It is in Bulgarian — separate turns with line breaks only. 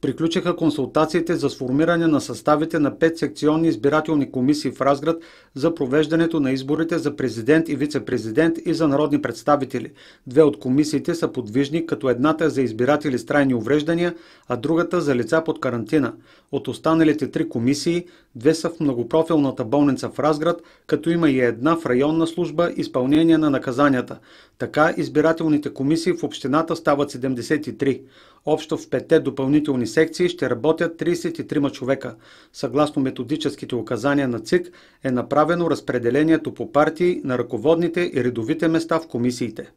Приключиха консултациите за сформиране на съставите на пет секционни избирателни комисии в Разград за провеждането на изборите за президент и вице-президент и за народни представители. Две от комисиите са подвижни, като едната е за избиратели с трайни увреждания, а другата за лица под карантина. От останалите три комисии, две са в многопрофилната болница в Разград, като има и една в районна служба изпълнение на наказанията. Така избирателните комисии в общината стават 73. Общо в петте допълнителни секции ще работят 33 човека. Съгласно методическите указания на ЦИК е направено разпределението по партии на ръководните и редовите места в комисиите.